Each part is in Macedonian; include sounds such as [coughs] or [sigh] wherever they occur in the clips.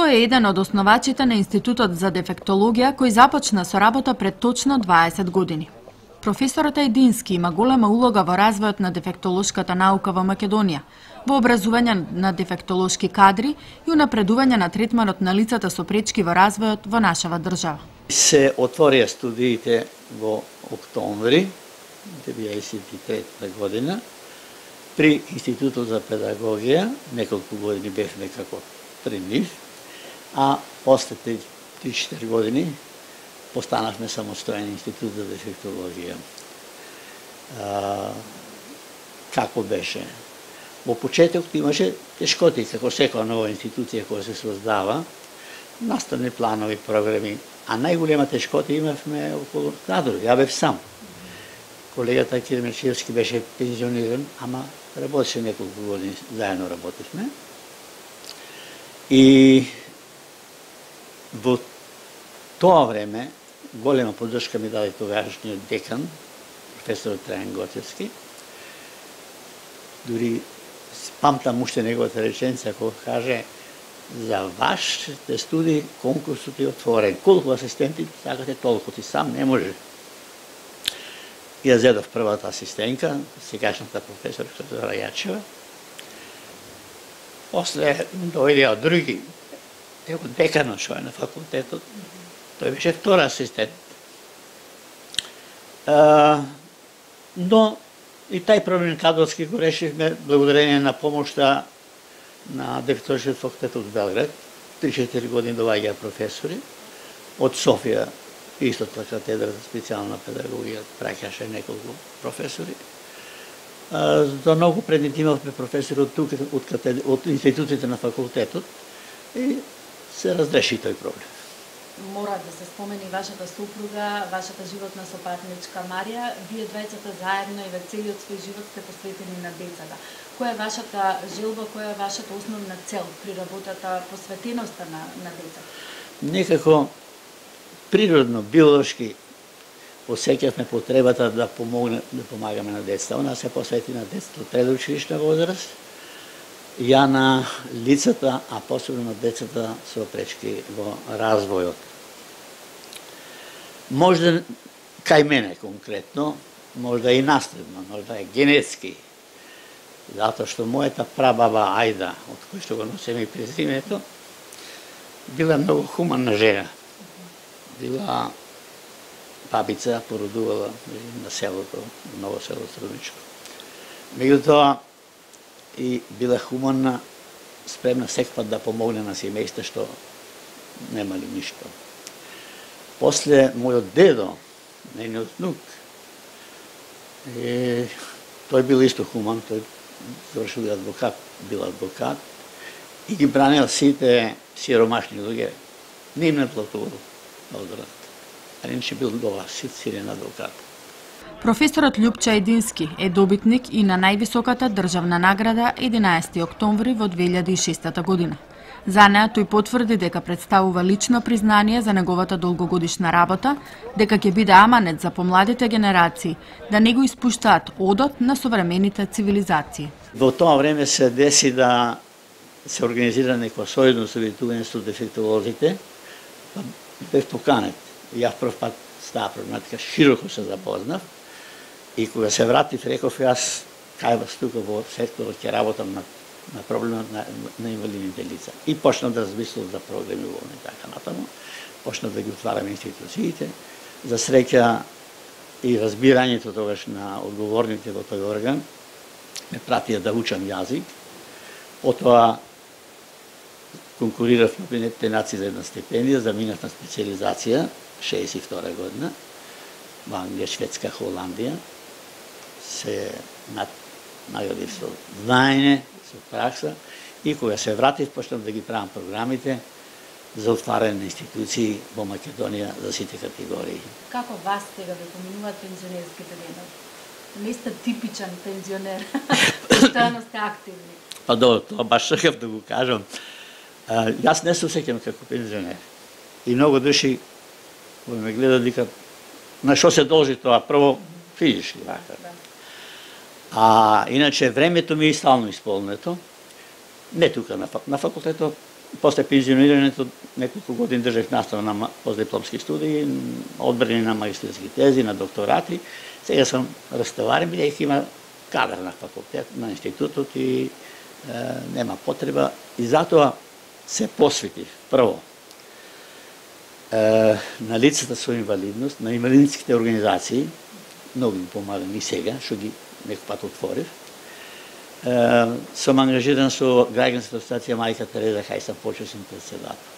Тој е еден од основачите на Институтот за дефектологија кој започна со работа пред точно 20 години. Професорот Ајдински има голема улога во развојот на дефектолошката наука во Македонија, во образување на дефектолошки кадри и унапредување на третманот на лицата со пречки во развојот во нашава држава. Се отворија студиите во октомври 1993 година при Институтот за педагогија, неколку години бевме како при нив, а после 3-4 години постанавме самостоен институт за дефектологија. А, како беше? Во почеток имаше тешкоти, како секоја нова институција која се создава, наставни планови, програми, а најголема тешкота имавме околу кадрови. Ја бев сам. Колегата Кирмечевски беше пензиониран, ама работеше неколку години, заедно работивме. И Во тоа време голема поддршка ми даде тогашниот декан, професорот Трајан Готевски. Дури памтам уште неговата реченца кога каже за вашите студии конкурсот е отворен. Колку асистенти сакате, толку ти сам не може. Ја зедов првата асистенка, сегашната професорка Зора Јачева. После дојдеа други Ево деканот што е на факултетот, тој беше втор асистент. А, но и тај проблем кадровски го решивме благодарение на помошта на дефекторскиот факултет од Белград. 3-4 години доваѓаа професори од Софија исто така катедра за специјална педагогија праќаше неколку професори. За многу предни имавме професори од тука од, од институтите на факултетот и се разреши тој проблем. Мора да се спомени вашата супруга, вашата животна сопатничка Марија. Вие двајцата заедно и во целиот свој живот сте посветени на децата. Која е вашата желба, која е вашата основна цел при работата, посветеноста на, на децата? Некако природно, биолошки осеќавме потребата да помогне, да помагаме на децата. Она се посвети на детството предучилишна возраст, ја на лицата, а посебно на децата со пречки во развојот. Можда кај мене конкретно, можда и наследно, можда е генетски, затоа што мојата прабаба Ајда, од кој што го носем и презимето, била многу хуманна жена. Била бабица, породувала на селото, ново село Струничко. Меѓутоа, и била хуманна, спремна секпат да помогне на семејство што немали ништо. После мојот дедо, нејниот нук, е, тој бил исто хуман, тој завршил адвокат, бил адвокат и ги бранел сите сиромашни луѓе. Не им не платувал од рад. А иначе бил дова силен адвокат. Професорот Лјупча Едински е добитник и на највисоката државна награда 11 октомври во 2006 година. За неа тој потврди дека представува лично признание за неговата долгогодишна работа, дека ќе биде аманет за помладите генерации да не го испуштаат одот на современите цивилизации. Во тоа време се деси да се организира некоја сојдно совjetување со дефектолозите, па бев поканет. Ја прв пат става проблематика, така широко се запознав, И кога се вратив, реков јас кај вас тука во секторот ќе работам на, на проблемот на, на инвалидните лица. И почнав да размислам за програми во и така натаму. Почнав да ги отварам институциите. За среќа и разбирањето тогаш на одговорните во тој орган ме пратија да учам јазик. Потоа конкурирав на Обединетите нации за една стипендија, заминав на специализација 62 година во Англија, Шведска, Холандија се награди со знаење, со пракса и кога се вратив почнав да ги правам програмите за отварање на институции во Македонија за сите категории. Како вас сега ве поминуваат пензионерските денови? Не сте типичен пензионер, [coughs] постојано сте активни. Па до, тоа баш такав да го кажам. А, јас не се осеќам како пензионер. И многу души кои ме гледаат дека на што се должи тоа? Прво физички вака. Да. А иначе времето ми е стално исполнето. Не тука на, на факултетот, после пензионирањето неколку години држав настава на постдипломски студии, одбрани на магистерски тези, на докторати. Сега сум растоварен, бидејќи има кадар на факултет, на институтот и е, нема потреба. И затоа се посветив прво е, на лицата со инвалидност, на инвалидските организации, многу ги помагам и сега, што ги некој пат отворив. Е, сум ангажиран со граѓанската асоциација Мајка Тереза Хај сам почесен председател.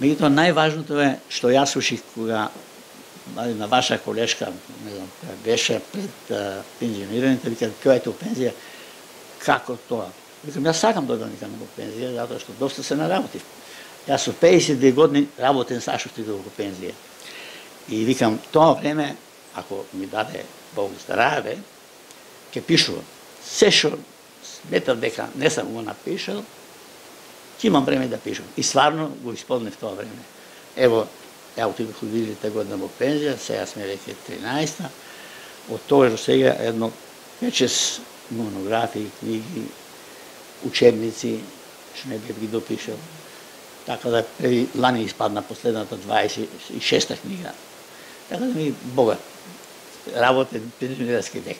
Меѓутоа најважното е што јас слуших кога на ваша колешка, не знам, која беше пред пензионираните, вика, која е тоа пензија, како тоа? Викам, јас сакам да одам во пензија, затоа што доста се наработив. Јас со 52 години работен сашо до пензија. И викам, тоа време, ако ми даде Бог здраве, ќе пишувам. Се што сметав дека не сам го напишал, ќе имам време да пишам. И сварно го исполнив тоа време. Ево, ја отидох од 2000 година во пензија, сега сме веќе 13-та. Од тоа до сега едно 5 монографии, книги, учебници, што не бев ги допишал. Така да преди лани испадна последната 26-та книга. Така да ми богат работен пензионерски век.